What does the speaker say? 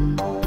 Bye.